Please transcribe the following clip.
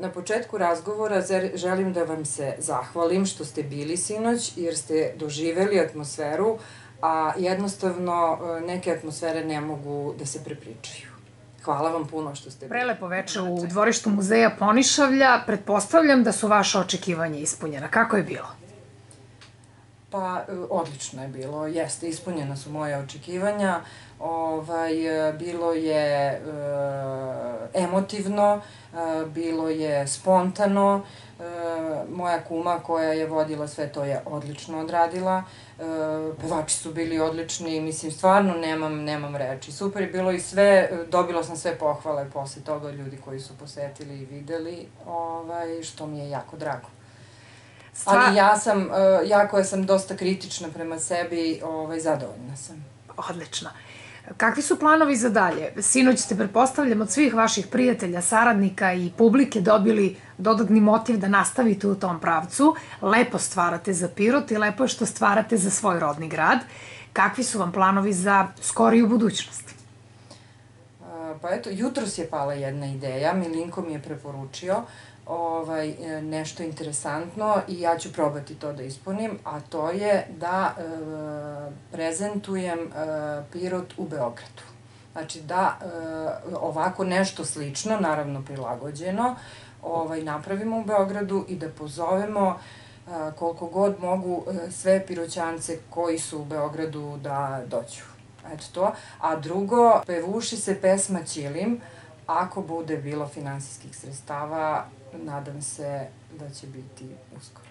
Na početku razgovora želim da vam se zahvalim što ste bili sinoć, jer ste doživeli atmosferu, a jednostavno e, neke atmosfere ne mogu da se prepričaju. Hvala vam puno što ste... Prelepo veče u dvorištu muzeja Ponišavlja. Pretpostavljam da su vaše očekivanja ispunjena. Kako je bilo? Pa, e, odlično je bilo. Jeste, ispunjena su moje očekivanja. Ovaj, e, bilo je e, emotivno, e, bilo je spontano. E, moja kuma koja je vodila sve to je odlično odradila. E, pevači su bili odlični, mislim, stvarno nemam, nemam reči. Super je bilo i sve, dobila sam sve pohvale posle toga ljudi koji su posetili i videli, ovaj, što mi je jako drago. Stva... Ali ja sam, e, ja koja sam dosta kritična prema sebi, ovaj, zadovoljna sam. Odlično. Kakvi su planovi za dalje? Sinoć ste, prepostavljam, od svih vaših prijatelja, saradnika i publike dobili dodatni motiv da nastavite u tom pravcu. Lepo stvarate za Pirot i lepo je što stvarate za svoj rodni grad. Kakvi su vam planovi za skoriju budućnost? Pa eto, jutros je pala jedna ideja, Milinko mi je preporučio. Ovaj, e, nešto interesantno i ja ću probati to da ispunim, a to je da e, prezentujem e, Pirot u Beogradu. Znači da e, ovako nešto slično, naravno prilagođeno, ovaj, napravimo u Beogradu i da pozovemo e, koliko god mogu sve piroćance koji su u Beogradu da dođu. Eto to. A drugo, pevuši se pesma Ćilim, ako bude bilo finansijskih sredstava, nadam se da će biti uskoro.